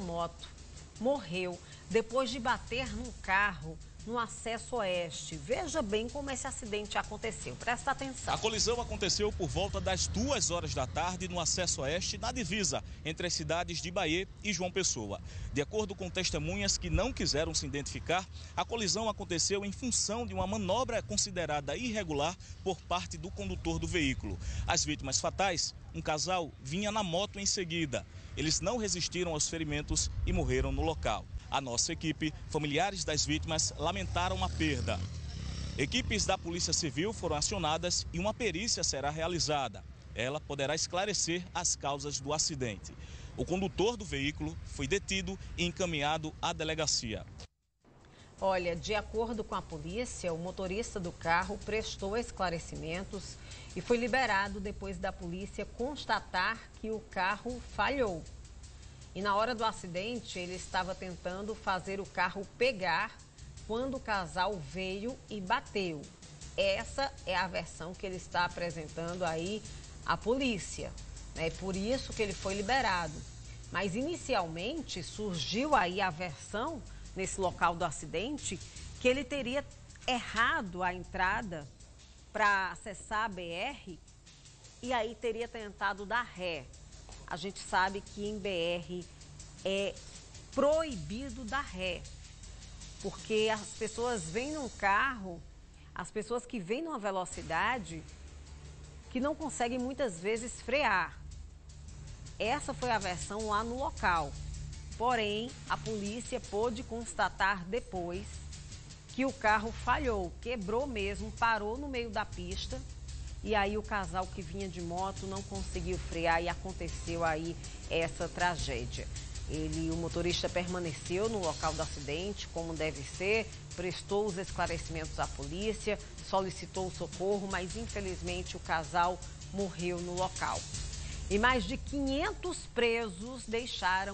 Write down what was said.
moto. Morreu depois de bater num carro no acesso oeste. Veja bem como esse acidente aconteceu. Presta atenção. A colisão aconteceu por volta das duas horas da tarde no acesso oeste, na divisa entre as cidades de Bahia e João Pessoa. De acordo com testemunhas que não quiseram se identificar, a colisão aconteceu em função de uma manobra considerada irregular por parte do condutor do veículo. As vítimas fatais, um casal, vinha na moto em seguida. Eles não resistiram aos ferimentos e morreram no local. A nossa equipe, familiares das vítimas, lamentaram a perda. Equipes da Polícia Civil foram acionadas e uma perícia será realizada. Ela poderá esclarecer as causas do acidente. O condutor do veículo foi detido e encaminhado à delegacia. Olha, de acordo com a polícia, o motorista do carro prestou esclarecimentos e foi liberado depois da polícia constatar que o carro falhou. E na hora do acidente, ele estava tentando fazer o carro pegar quando o casal veio e bateu. Essa é a versão que ele está apresentando aí à polícia. É por isso que ele foi liberado. Mas inicialmente surgiu aí a versão nesse local do acidente que ele teria errado a entrada para acessar a BR e aí teria tentado dar ré a gente sabe que em BR é proibido dar ré, porque as pessoas vêm num carro, as pessoas que vêm numa velocidade que não conseguem muitas vezes frear. Essa foi a versão lá no local. Porém, a polícia pôde constatar depois que o carro falhou, quebrou mesmo, parou no meio da pista e aí o casal que vinha de moto não conseguiu frear e aconteceu aí essa tragédia. Ele, o motorista permaneceu no local do acidente, como deve ser, prestou os esclarecimentos à polícia, solicitou socorro, mas infelizmente o casal morreu no local. E mais de 500 presos deixaram